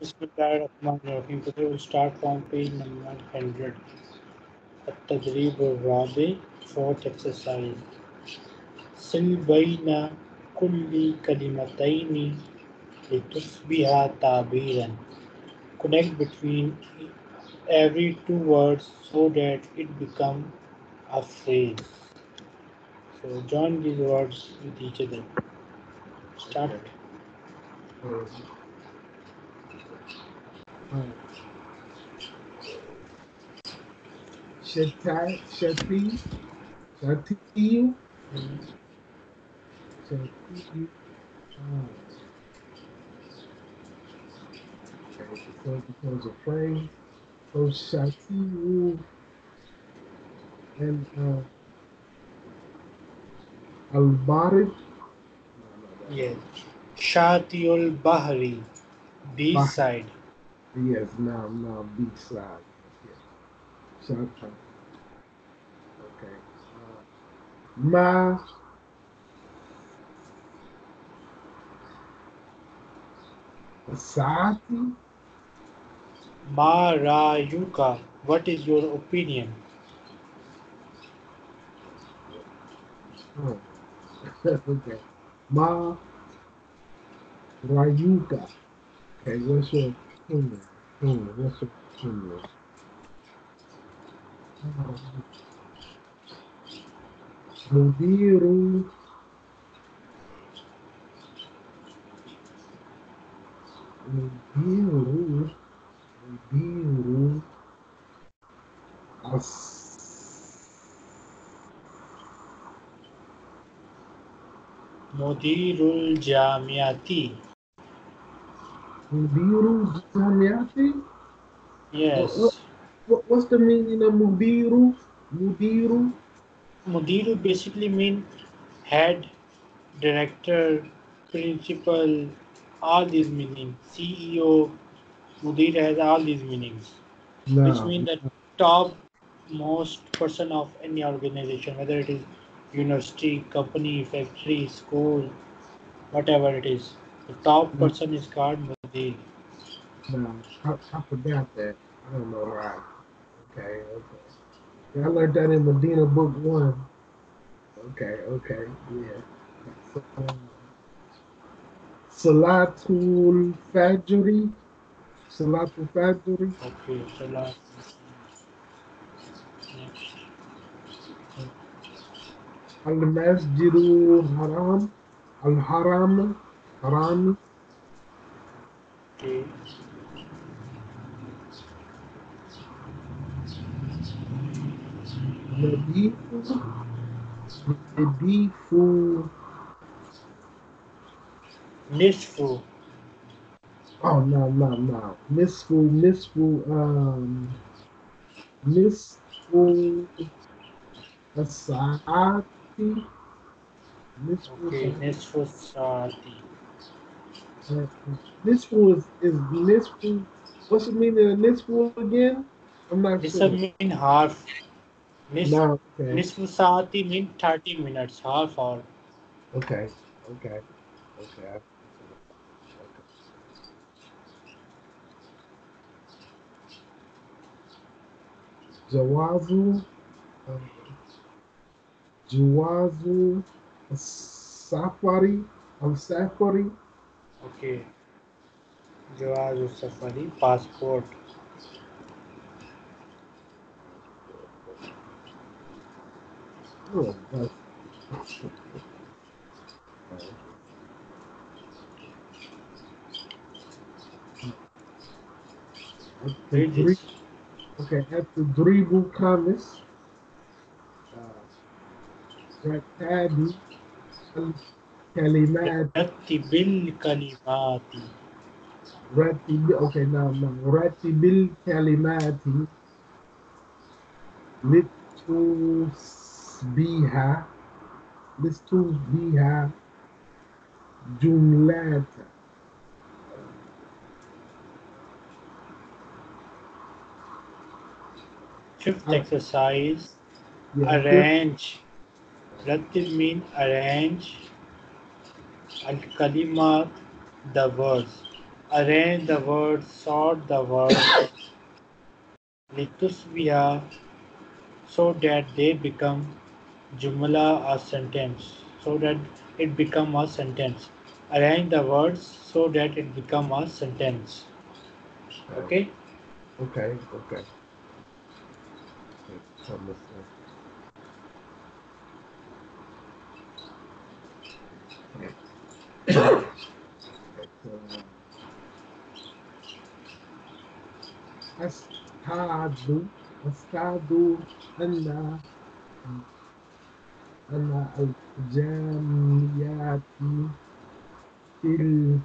Bismillahirrahmanirrahim. Today we'll start from page number 100. التدريب الرابع fourth exercise. سل بين كل كلمتين لتصبح تعبيرا. Connect between every two words so that it become a phrase. So join these words with each other. Start. Shati, Shati, Shati, Shati. Oh. Okay, so it becomes a phrase. So Shati and uh, Al Barid. Yes. Shatiul Bahri, B side. Yes, now, now, B side. Yes. Shati. Okay. Uh, Ma. Sati. Marayuka, what is your opinion? Oh. okay. Ma Rayuka. Okay, what's your opinion? What's your opinion? Mudiru Mudiru As Mudirul Jamiati. Mudiru? Yes. What, what's the meaning of Mudiru? Mudiru? Mudiru basically mean head, director, principal, all these meanings. CEO, Mudir has all these meanings. Which No. mean that top most person of any organization, whether it is university, company, factory, school, whatever it is. The top person is called Mudir. No, I, I forgot that. I don't know why. Okay, okay. Yeah, I learned that in Medina Book One. Okay, okay, yeah. Salatul Fajri. Salatul Fajri. Okay, so last. Al Masjidul Haram. Al Haram. Haram. Okay. Nadifu. Nadifu. Nisfu. Oh no, no, no. Misful, misful, um misful Asati. Misful Okay, Asati. Nisfu Uh, Misful is, is misful. What's the meaning of misful again? I'm not This sure. mean half. Nis, No, okay. Nisfu Sati mean 30 minutes, half hour. Okay, okay, okay. okay. Jawazu, uh, Jawazu Safari, um, Safari, Okay. Jawaz Safari, passport. that's, at the three, okay, the Dribu Kamis, uh, Rakadi, Kalimat, Rattibil Kalimati. Rati, okay, now, Kalimati, Litus Biha, Litus Biha, Jumlata. Fifth Uh, exercise. Yeah, fifth- Arrange. Rattib mean arrange. Al Kalimat the words. Arrange the words, sort the words. Litusbiha so that they become jumla a sentence. So that it become a sentence. Arrange the words so that it become a sentence. Okay? Okay, okay. So, let's, uh, okay. أشهد أشهد أن أن الجامعات في ال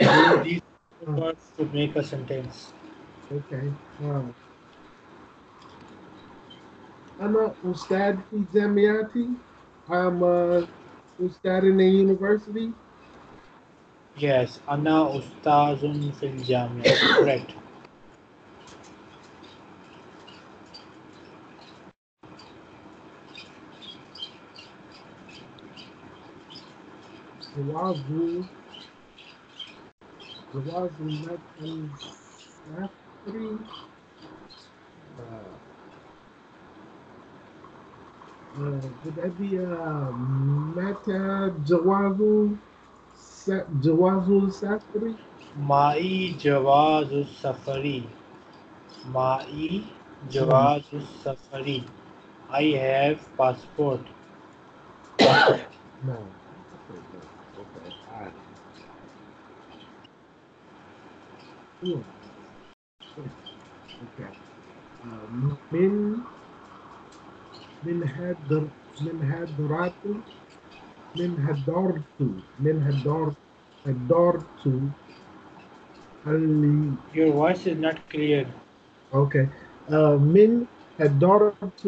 Use these words to make a sentence. Okay. Uh, أنا أستاذ في جامعتي. I'm a أستاذ in the university. Yes, أنا أستاذ في الجامعة. Correct. جواز جواز المدخل Could would that be uh, Mata Jawazu Sa- Jawazu Safari? Ma'i Jawazu Safari. Ma'i Jawazu Safari. I have passport. no. Okay. Okay. Um, min من هدر من هدرات من هدرت من هدرت هدرت اللي Your voice is not clear. Okay. Uh, من هدرت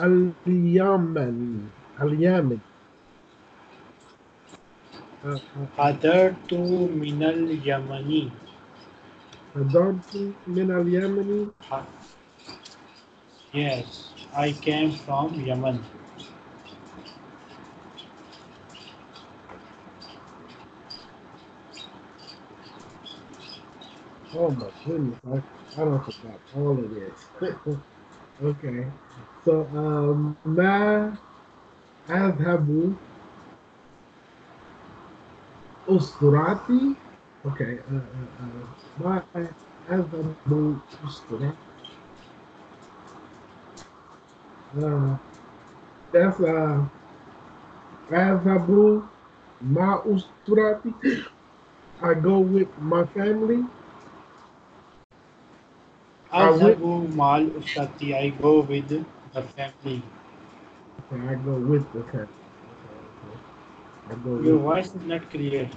اليمن اليمن uh, uh, حضرت من اليمن. هدرت من اليمن Yes, I came from Yemen. Oh my goodness, I, I don't forgot all of this. okay. So um ما أذهب أسطوراتي Okay. Uh, uh, uh, ما أذهب أسطوراتي uh, that's uh, Azabul uh, Mausturati. I go with my family. Azabu Mal Ustati. I go with the family. Okay, I go with the family. Okay, okay. Your voice is not clear.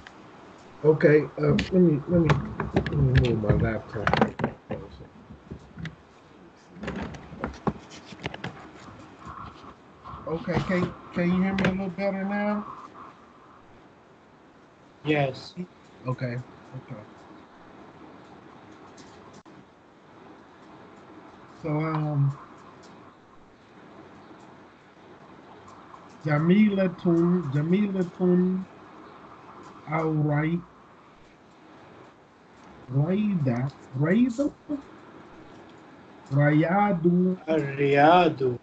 Okay, uh, let me let me let me move my laptop. Okay, can can you hear me a little better now? Yes. Okay. Okay. So um Jamilatun Jamilatun Alright Raida Raida Rayadu Riyadu.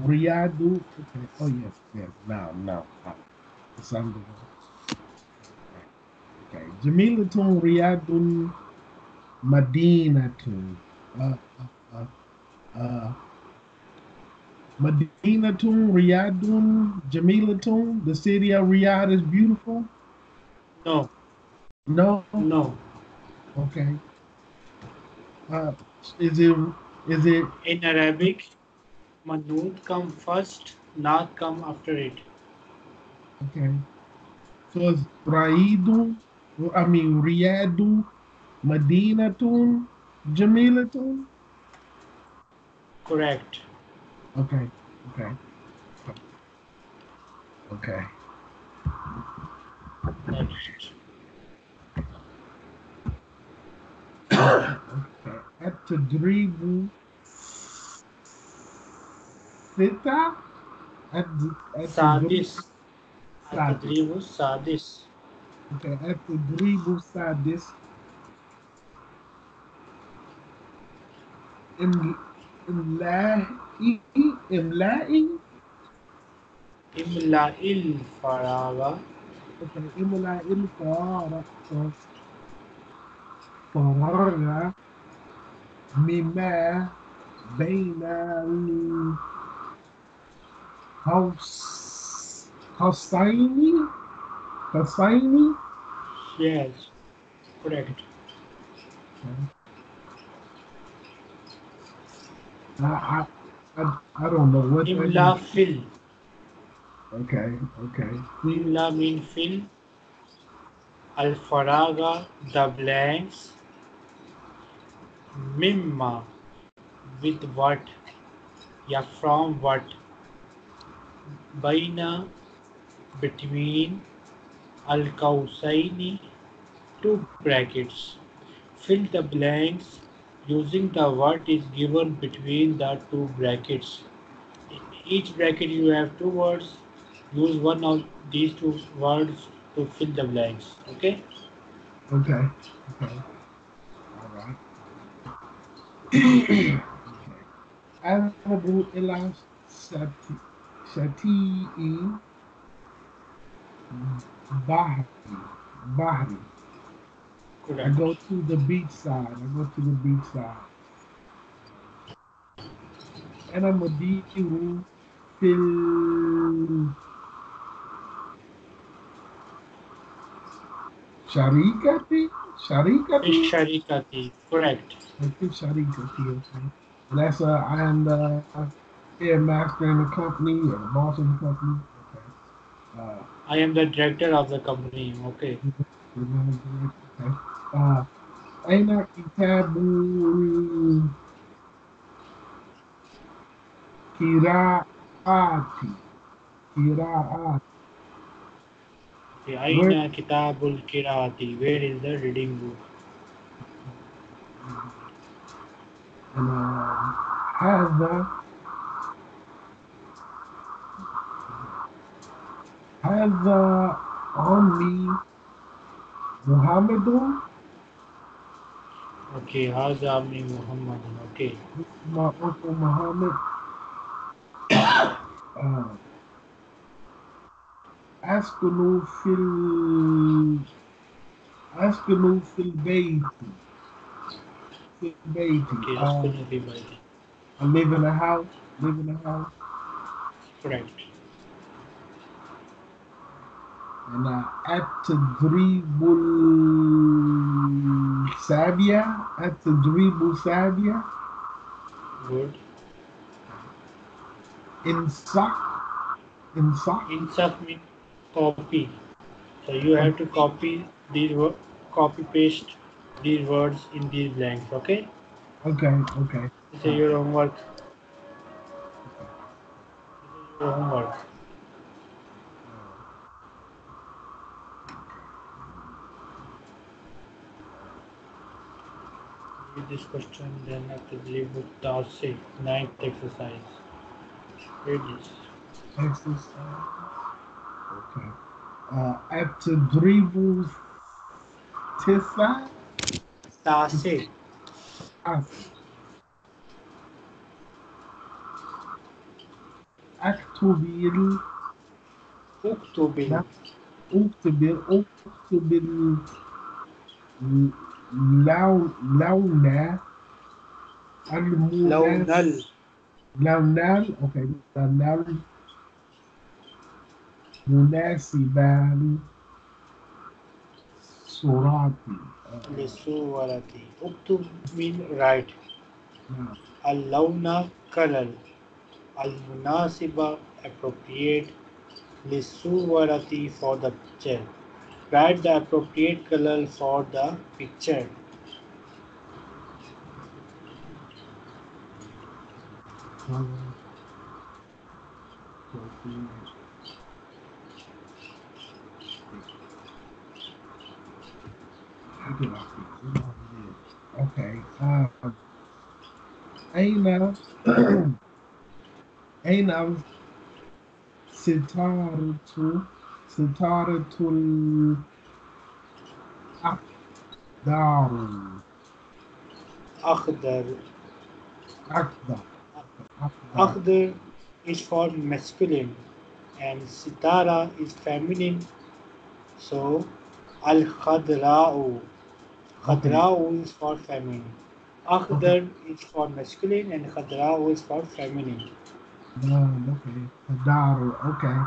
Riyadu. Okay. Oh yes, yes. Now, now. It's under. Okay. Jamila Tun, Riyadun, Madinatun. Uh, uh, uh, uh, Madinatun, Riyadun, Jamilatun. The city of Riyadh is beautiful. No, No. no. Okay. Uh, is it? Is it? In Arabic, Manut come first, not come after it. Okay. So it's Raidu, I mean Riyadu, Madinatun, Jamilatun? Correct. Okay, okay. Okay. Next. At Tadrigu. ستة ستة السادس التدريب السادس التدريب السادس إملائي إملائي. إملاء الفراغ إملاء الفراغ فراغ مما بين House Hosseini? Hosseini? Yes, correct. Okay. I, I, I don't know what Imla fill. Okay, okay. Imla mean fill. Al faraga, the blanks. Mimma, with what? Yeah, from what? Baina between al kausaini two brackets. Fill the blanks using the what is given between the two brackets. In each bracket you have two words. Use one of these two words to fill the blanks. Okay? Okay. Okay. All right. okay. Abu ila shati shati'i bahri bahri. I go to the beach side. I go to the beach side. And I'm a fil Sharikati? Sharikati? Sharikati. Correct. Okay, Sharikati, okay. That's uh I am Ian Master and the company or the boss of the company? Okay. Uh, I am the director of the company. Okay. okay. Uh, Aina Kitabu Kiraati. Kiraati. Okay, Aina Kitabul Kiraati. Where is the reading book? And uh, has the هذا عمي محمد Okay. Haza Amni Muhammad. Okay. my uncle Muhammad uh, أسكن في ال أسكن في البيت في البيت Okay. uh, Askunu bi baiti. I live in a house live in a house Correct. التدريب السابع التدريب السابع Good. انصح انصح Insert mean copy. So you have to copy these wo- copy paste these words in these blanks. Okay. okay okay This is your homework. This is your homework. Read this question, then after the leave book task six, ninth exercise. Read this. exercise okay uh, التدريب التاسع Tase. أكتب ال- Uktubil. نعم. أكتب أكتب ال- لون لون Lawnal. لونال أوكي لونال مناسبان صوراتي Lisuwarati. Uktub mean right. نعم Al-Launa color. Al-Munasiba appropriate. Lisuwarati for the picture. Write the appropriate color for the picture. Okay. Uh, Hey now. Sitaru too. ستارة الأقدار أخضر أقدر أقدر Akhdar is for masculine and Sitara is feminine. So Al Khadra'u. Khadra'u is for feminine. Akhdar is for masculine and Khadra'u is for feminine. Um, okay. Adara, okay.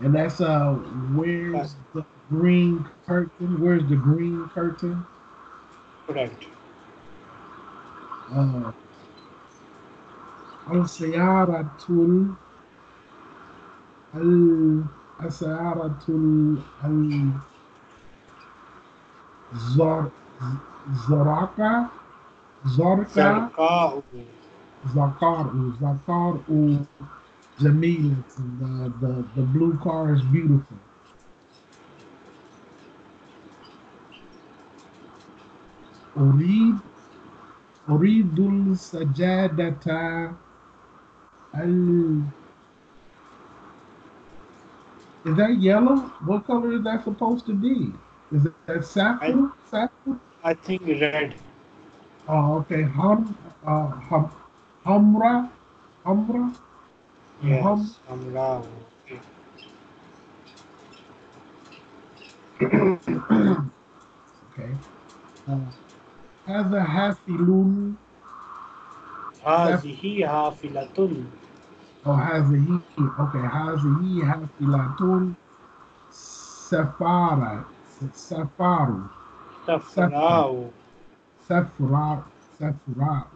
And that's uh where's the green curtain? Where's the green curtain? Correct. Uh السيارة ال السيارة ال الزر زرقاء زرقاء Zarqa'u. زقار زقار جميلة the, the, the blue car is beautiful أريد أريد السجادة ال Is that yellow? What color is that supposed to be? Is it that saffron? Saffron? I think red. Oh, okay. Hum, uh, hum, humra, humra. Hum, Yes. Amra'u. Okay. okay. Uh, هذا حافل هذه حافلة أو هذه أوكي هذه حافلة سفارة سفار صفراء سفراء سفراء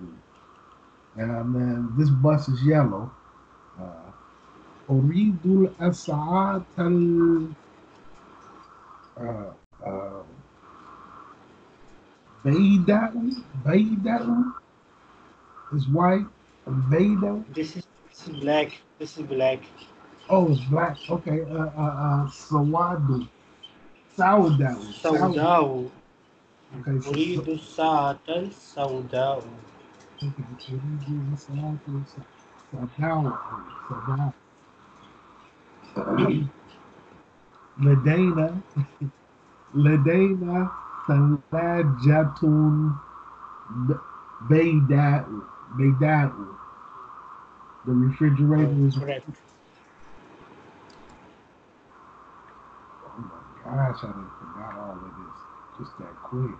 and then this bus is yellow uh, أريد الأسعة ال uh, uh, بيداء بيداء is white بيداء This is, this is black. This is black. Oh, it's black. Okay. Uh, uh, uh, Sawadu. Sourdough. Sourdough. سوداء Okay. so- أريد الساعة السوداء Okay. Uridu Salatu Sadaw. Savala, Savala. Ladena, Ladena Salajatun Baydatu. Baydatu. The refrigerator is correct. Oh my gosh, I forgot all of this just that quick.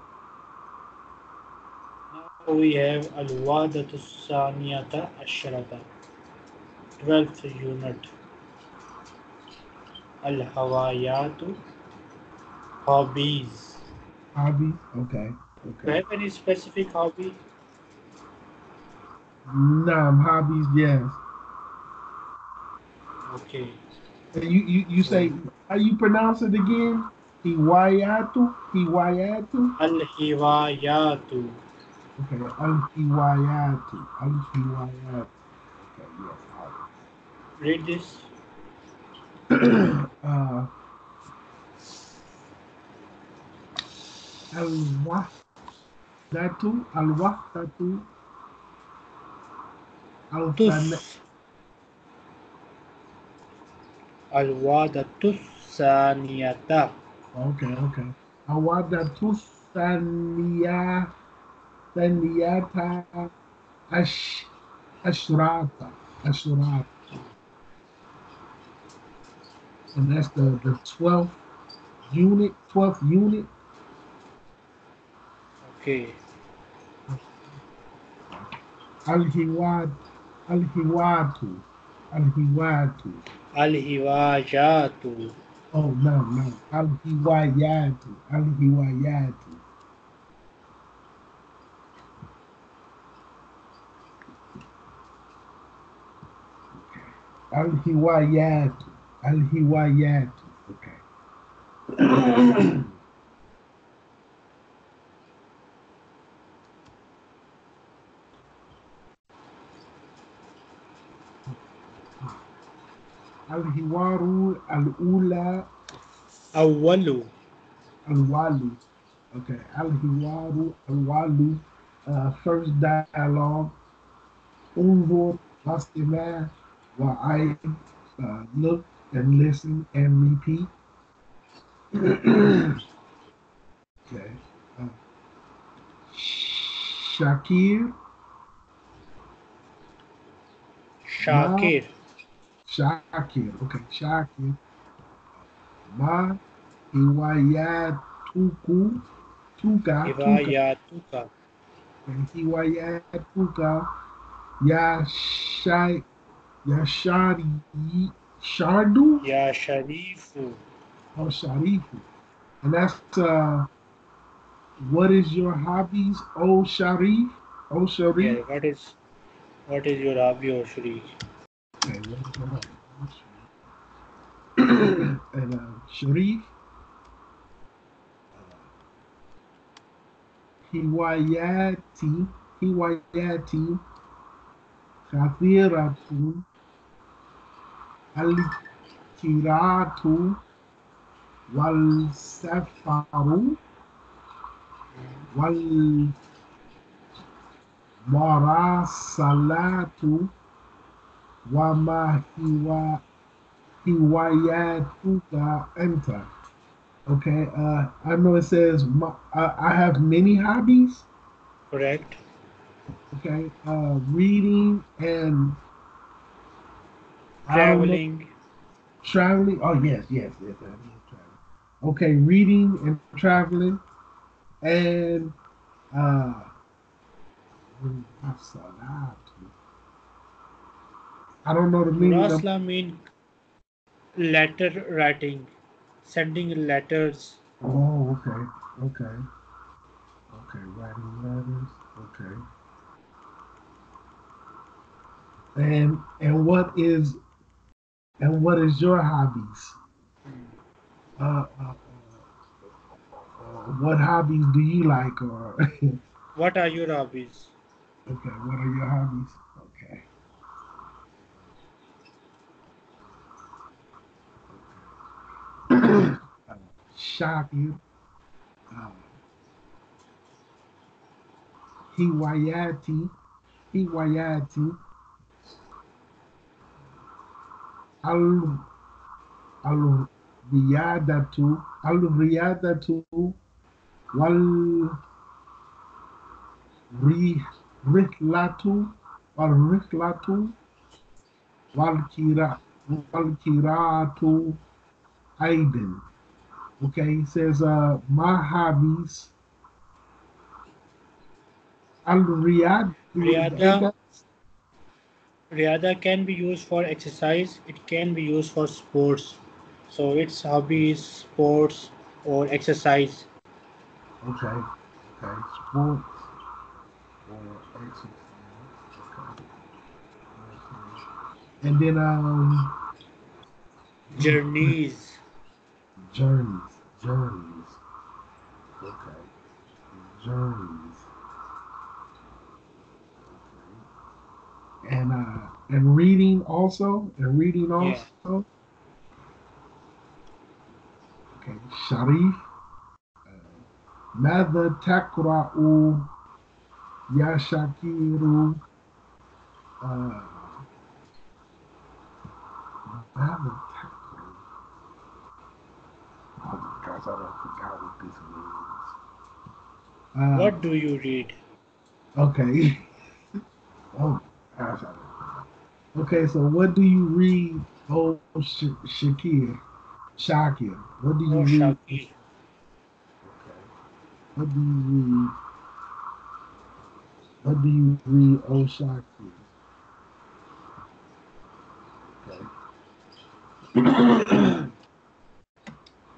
Now we have Al-Wadatu Saniyata Asharata. 12th unit Al Hawayatu Hobbies. Hobby? Okay. Okay. Do you have any specific hobby? No, hobbies, yes. Okay. And you, you, you say, how you pronounce it again? Hiwayatu? Hiwayatu? Al Hiwayatu. Okay, Al Hiwayatu. Al Hiwayatu. read this? uh, الوحدة الوحدة الوحدة الوحدة الثانية Okay, okay. الوحدة الثانية ثانية أش أشراطة أشراطة and that's the, the 12th unit, 12th unit. Okay. Al-Hiwad, Al-Hiwatu, Al-Hiwatu. Al-Hiwajatu. Oh, no, no. Al-Hiwayatu, Al-Hiwayatu. Al-Hiwayatu. Al-Hiwayatu. Okay. Al-Hiwaru al-Ula أول Al-Walu. Okay. Al-Hiwaru al-Walu. Uh, first dialogue. Unzur, Wastima, Wa'ay. Uh, look, and listen and repeat. okay. Uh, Shakir. Shakir. Shakir. Okay, Shakir. Ma hiwayatuku tuka tuka Hiwayatuka. hiwayatuka ya shai ya shari shardu Ya Sharifu. Oh, sharifu. And that's uh what is your hobbies, oh Sharif? Oh Yeah, Sharif? what is what is your hobby or Shri? Okay, what is your hobby? Oh, Sharif. and uh, Sharif, Hiwayati, Hiwayati, Khathiratu, Al-Kiratu, Wal-Safaru, Wal-Marasalatu, Wama Hiwa Hiwayatuka Enter. Okay, uh, I know it says my, uh, I have many hobbies. Correct. Okay, uh, reading and I don't know- Traveling. traveling. Oh yes, yes, yes. Traveling. Okay, reading and traveling, and uh, I don't know the meaning. Of, mean letter writing, sending letters. oh, okay, okay, okay. Writing letters. Okay. And and what is and what is your hobbies? Uh, uh, uh, uh, what hobbies do you like? Or What are your hobbies? Okay, what are your hobbies? Okay. uh, Shakir, uh, Hiwayati, Hiwayati, Al Al Al Riyadatu, Wal Ri Rihlatu, Wal Rihlatu, Wal Kira, Wal Kiratu, Aiden. Okay, he says, uh, my hobbies. Al Riyad. Riyada can be used for exercise. It can be used for sports. So its hobbies, sports, or exercise. Okay. Okay. Sports or exercise. Okay. And then um Journeys. journeys. Journeys. Okay. Journeys. Okay And uh and reading also. And reading Yeah. also. Okay. Sharif. ماذا تقرأ يا شاكير آه، ماذا تقرأ Oh my gosh, I don't forgot what this means. Uh, What do you read? Okay. oh Okay, so what do you read, old Sh- Shakir? Shakir. What do you oh, read? Okay. What do you read? What do you read, old Shakir? Okay.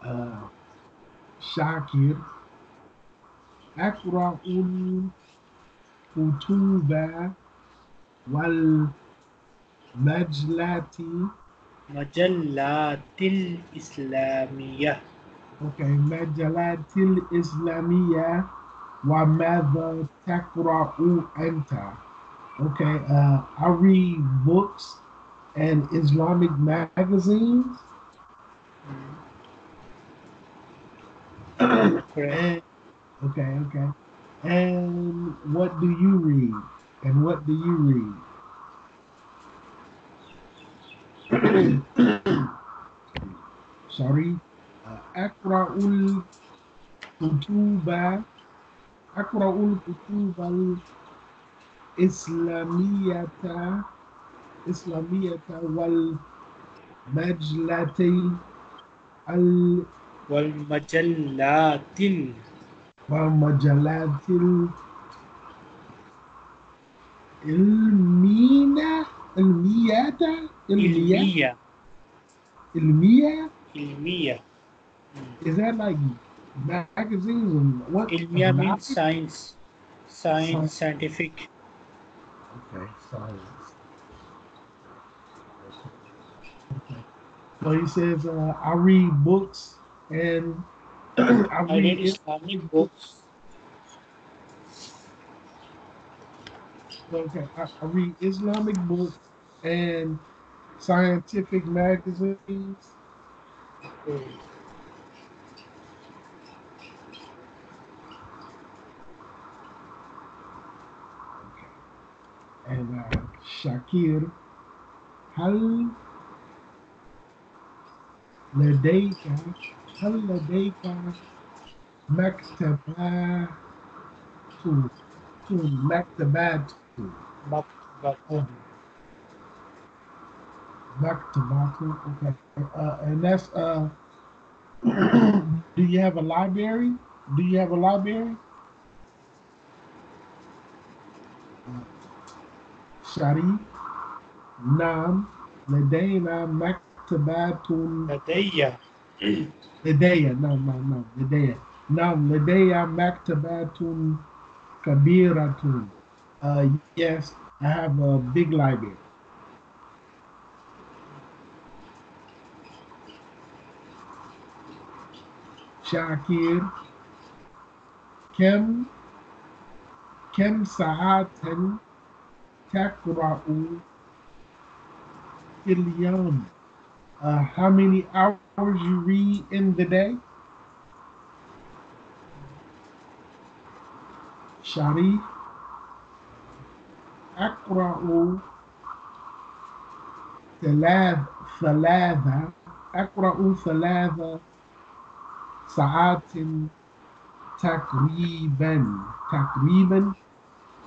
uh, Shakir. Akra'ul Kutuba والمجلات مجلات الإسلامية. Okay, مجلات الإسلامية وماذا تقرأ أنت? Okay, uh, I read books and Islamic magazines. Correct. And, okay, okay. And what do you read? and what do you read? Sorry. Uh, Akra'ul Kutuba Akra'ul Kutubah Islamiyata Islamiyata wal Majlati, al wal Majallatil wal Majallatil والمجلات العلمية المية المية العلمية المية علمية is that like magazines and what Ilmiya means Math? science, science, Science. scientific. Okay, science. Okay. So he says, uh, I read books and I I read read it. Islamic books. Okay, I, I read Islamic books and scientific magazines. Okay. And uh, Shakir, هل لديك هل لديك مكتبات مكتبات Back back over. Back to Okay. Uh, and that's uh do you have a library? Do you have a library? Shari Nam Ledeina Maktabatun Ledeya. Ledeya, no, no, no, Ledeya. Nam Ledeya Maktabatun Kabiratun. Uh, yes, I have a big library. Shakir, Kim, Kim Sahatan, Takra'u, Ilyam. Uh, how many hours you read in the day? Sharif, أقرأ ثلاث ثلاثة أقرأ ثلاث ساعات تقريبا تقريبا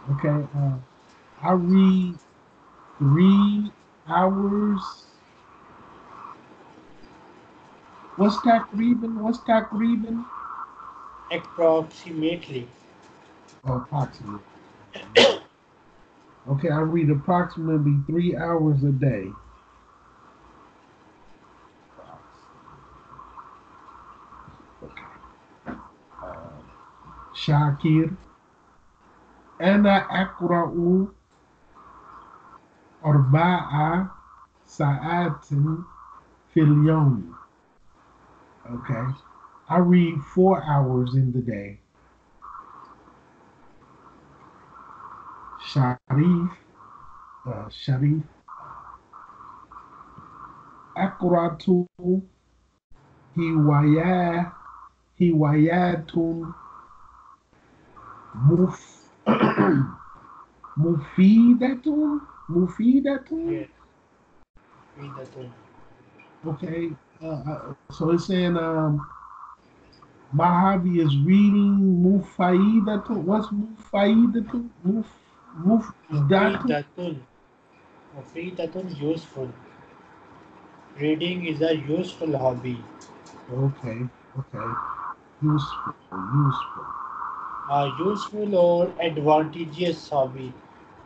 okay uh, I read three hours what's تقريبا what's تقريبا approximately. oh, approximately Okay, I read approximately three hours a day. Okay. Uh, Shakir. Ana akra'u arba'a sa'atin fil Okay. I read four hours in the day. Sharif, uh, Sharif, Akuratu, Hiwaya, Hiwayatun, Muf, Mufidatun, Mufidatun. Okay, uh, uh, so it's saying um, Mahavi is reading Mufaidatun. What's Mufaidatun? Muf. Mufdatu. Mufidatun. Mufidatun useful. Reading is a useful hobby. Okay, okay. Useful, useful. A useful or advantageous hobby.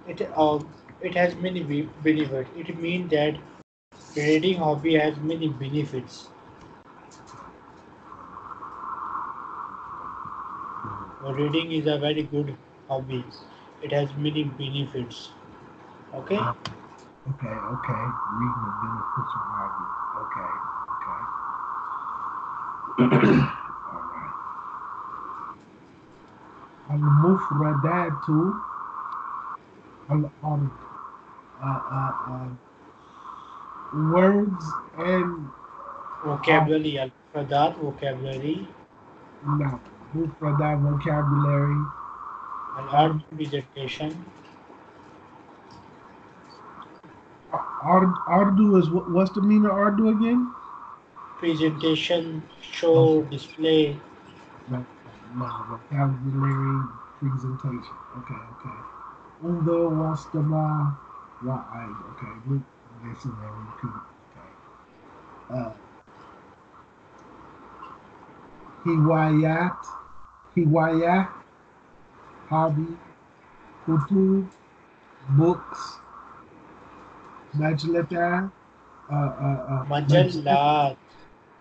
It uh, it has many be- benefits. It means that reading hobby has many benefits. Reading is a very good hobby. It has many benefits. Okay. Okay, okay. Reading a beneficial hobby. Okay, okay. All right. Al-Mufradatu. Al- al- uh, uh, uh, words and Vocabulary. Al-Fadat vocabulary. no, Mufradat vocabulary. Al-Art presentation. Ar- Ardu is what, what's the meaning of Ardu again? presentation, show, display, No, no, vocabulary presentation. Okay, okay. Under wastama wa'ai. Okay, look, listen and repeat. Okay. Uh, hiwayat, hiwayat, hobby, kutub, books, majalata, uh, uh, uh, majallat,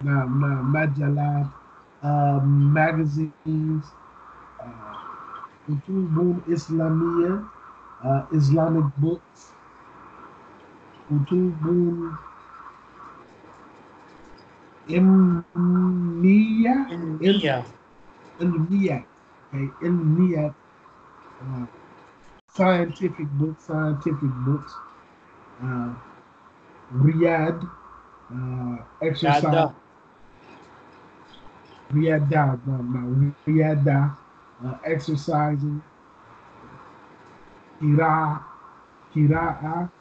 no, no, majalat, uh, magazines, uh, Kutubun Islamia, uh, Islamic books, Kutubun Ilmiya, India, Ilmiya, okay, Ilmiya, uh, scientific books, scientific books, uh, Riyadh, uh, exercise. Yada, Riyadh, no, no, Riyadh, uh, exercising, Kira, Kira'a,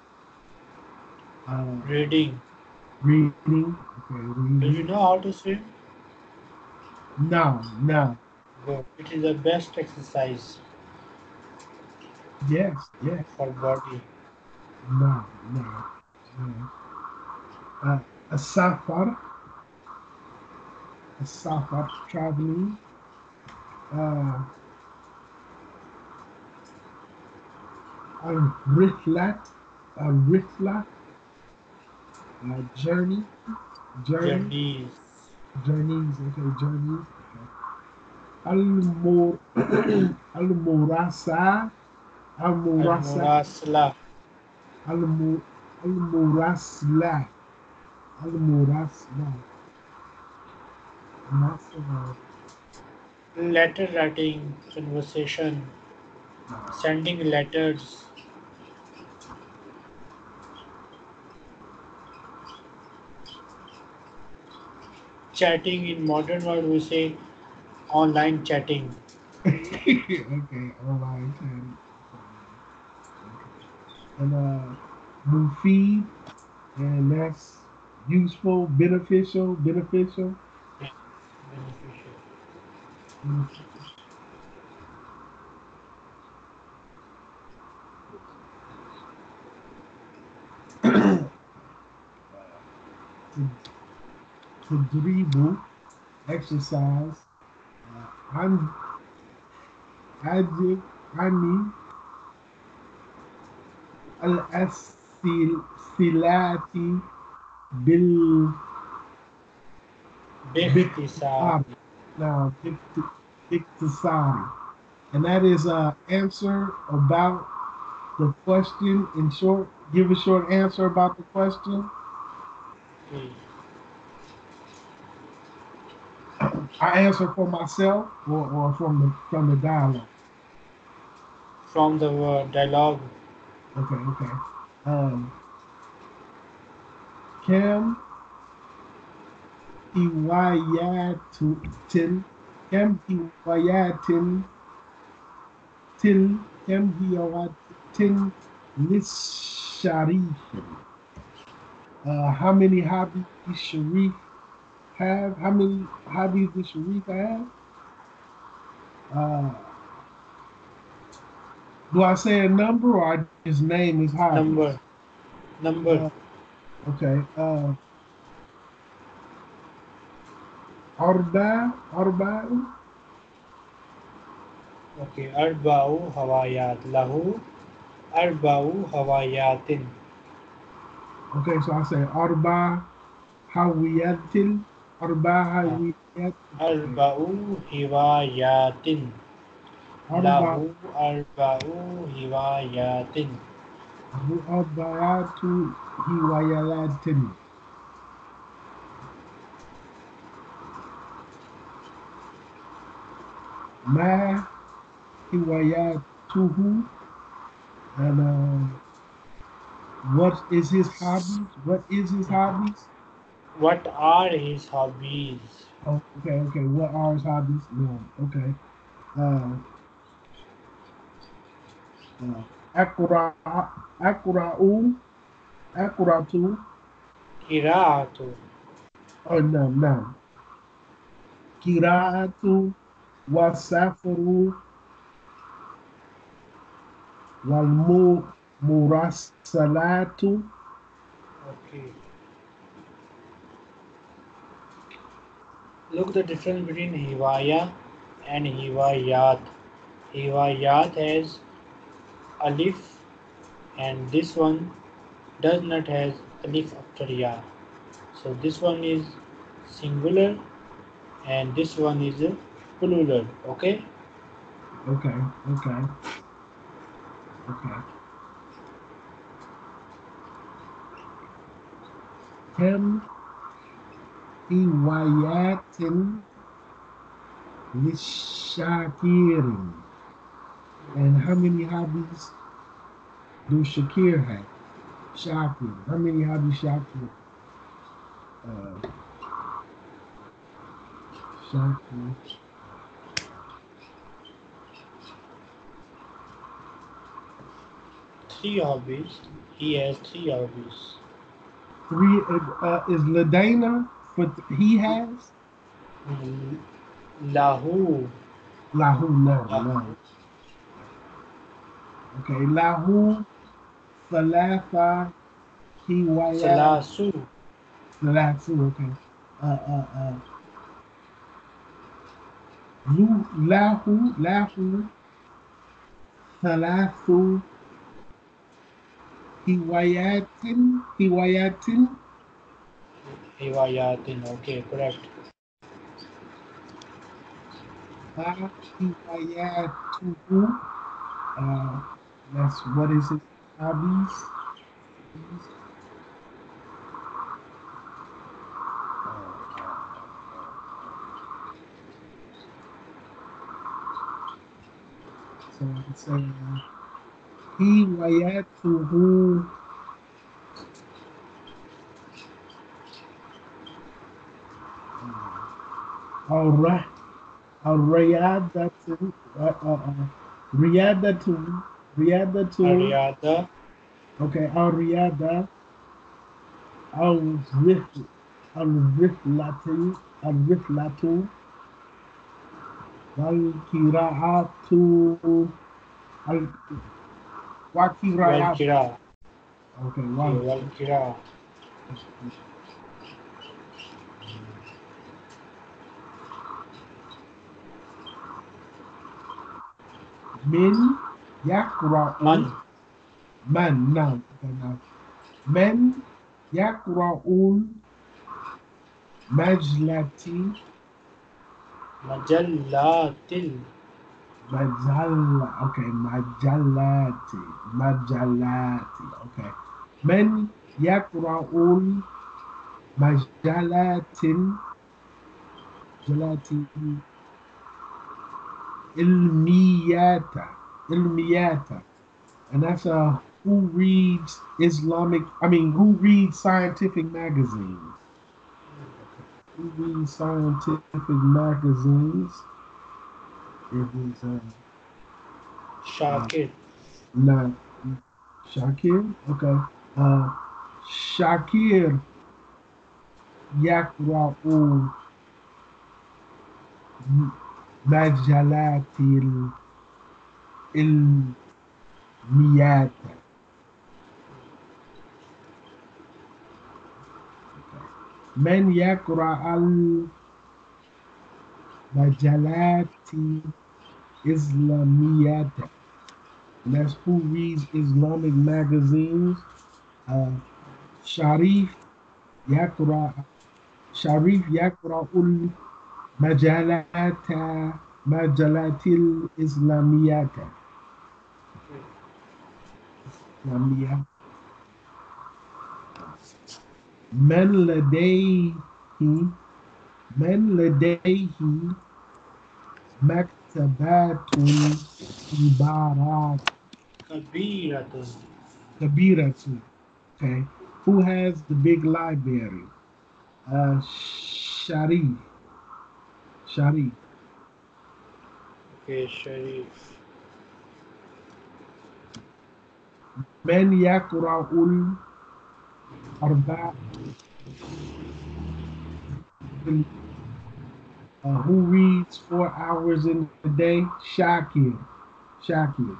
uh, reading. reading, okay, Do you know how to swim? No, no, Good. It is the best exercise yes, yes, for body. no, no. no. Uh, a safar, a safar, traveling, uh, a riflat, a riflat, uh, journey, journey, Journeys. journeys, okay, journeys. Al-Murasa, Al-Murasa, Al-Murasala. Al-Mu- Al-Murasla, Al-Murasla. Murasla. Letter writing, conversation, sending letters. Chatting in modern world we say online chatting. okay, online chatting. And uh, Mufid, and that's useful, beneficial, beneficial. Beneficial. to dribble, exercise. Uh, I'm, I did, I mean, al-asilati bil Bihtisab. now. And that is a answer about the question in short. Give a short answer about the question. Okay. I answer for myself or, or from the from the dialogue. From the uh, dialogue, Okay, okay. Um, Cam Hiwayatin Cam Hiwayatin Tin Cam Hiwayatin Lisharif. Uh, how many hobbies Sharif have? How many hobbies does Sharif have? Uh, do I say a number or his name is hobby? number, number, Okay. Uh, Arba, Arba, okay. Arba'u hawayat. Lahu arba'u hawayatin. okay, so I say Arba, Hawiyatil, Arba, Hawiyat, Arba'u hiwayatin. Arba, Lahu arba'u hiwayatin. Arbaatu, Hiwayalatin. Ma, Hiwayatuhu, and uh, what is his hobbies? What is his hobbies? What are his hobbies? Oh, okay, okay. What are his hobbies? No, okay. Uh, Uh, Akura, Akura'u, Akuratu, Qira'atu. Oh no, no. Kira'atu wa safaru wal mu Okay. Look the difference between Hivaya and hiwayat. Hiwayat has alif and this one does not has alif after ya. So this one is singular and this one is a plural. Okay. Okay, okay. Okay. Kam hiwayatin lishakirin. And how many hobbies do Shakir have? Shakir. How many hobbies Shakir? Uh, Shakir. Three hobbies. He has three hobbies. Three uh, is Ladana, but he has L- Lahu. Lahu no, no. Okay, Lahu Thalatha Hiwaya Salasu. Thalathu, okay. Uh uh uh Lahu Lahu Thalathu Hiwayatin Hiwayatin Hiwayatin. Okay, correct. Ha Hiwayatuhu uh that's what is it? Hobbies? So I can say uh, Hiwayatuhu Alright. Riyadatu, Riyadatu, Riyadatu, Aryada. okay, Al Riyada, Al Rif, Al Riflatu, Al Riflatu, Wal Kiraatu, Al Wakirayat, Walkira. okay, Wal Walkira. Min Yakra'u, Man. Man, now, okay, now. Men Yakra'ul Majlati, Majallatil. Majalla, okay, Majallati, Majallati, okay. Men Yakra'ul Majalatin, Jalati, Ilmiyata. And that's uh, who reads Islamic, I mean, who reads scientific magazines? Who reads scientific magazines? It is uh, Shakir. not Shakir. Okay. Uh, Shakir Yakra'u Majalatil Ilmiyata. من يقرأ المجلات إسلامية and that's who reads Islamic magazines. Uh, Sharif يقرأ Sharif يقرأ المجلات مجلات الإسلامية إسلامية من لديه من لديه مكتبات عبارات Kabiratun. كبيرة okay who has the big library uh Sharif Sharif Okay, Sharif. من يقرأ الأربع Uh, who reads four hours in a day? Shakir. Shakir.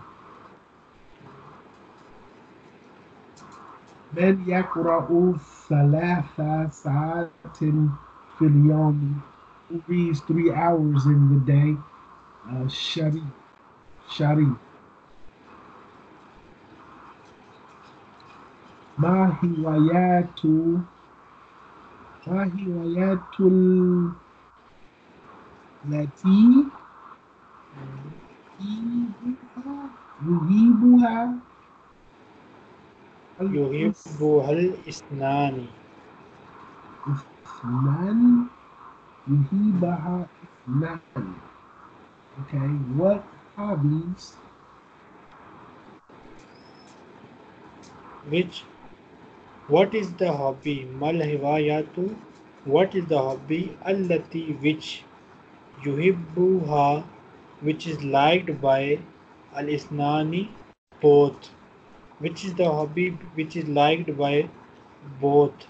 من يقرأ ثلاث ساعات في اليوم who reads three hours in the day? Uh, Sharif. Sharif. mahiwayat mahiwayatul lati. Yuhibuha. Yuhibuha al-isnani isnan. Yuhibaha isnan. Okay what hobbies? Which what is the hobby mal hiwayatu what is the hobby allati which yuhibbuha which is liked by al isnani both which is the hobby which is liked by both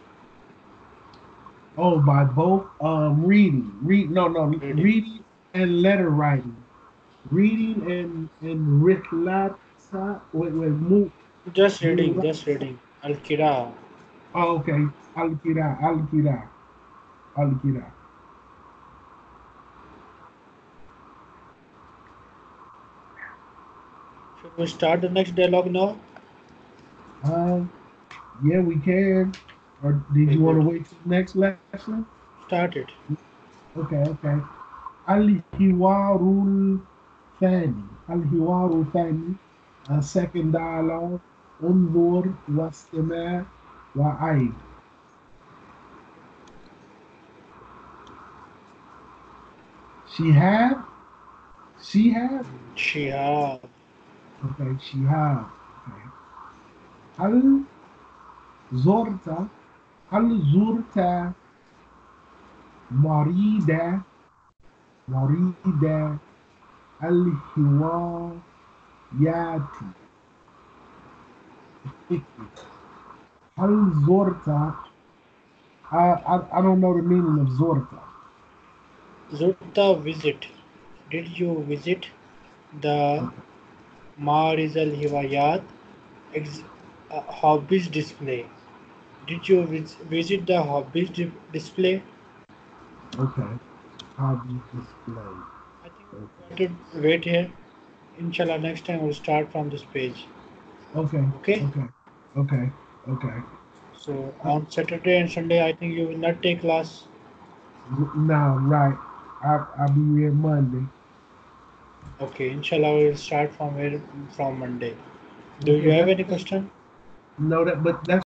Oh, by both um reading. Read no no Reading. reading, and letter writing. Reading and and rihlata wait wait move. just reading just reading al kira Oh, okay. Al kira al kira al kira. should we start the next dialogue now Um, yeah, we can. Or did you want to wait till next lesson? start it Okay, okay. الحوار الثاني الحوار الثاني a second dialogue انظر واستمع وعين شهاب شهاب شهاب أوكي شهاب هل زرت هل زرت مريدة مريدة الهوايات Al-Zorta. I, I, I don't know the meaning of Zorta. Zorta visit. Did you visit the Marizal al Hiwayat uh, hobbies display? Did you vis visit the hobbies di display? Okay, hobbies display. I think okay. we to wait here. Inshallah, next time we'll start from this page. Okay. Okay. Okay. Okay. Okay. So on Saturday and Sunday, I think you will not take class. No, right. I I'll be here Monday. Okay, inshallah, we will start from here from Monday. Do you have any question? No, that but that's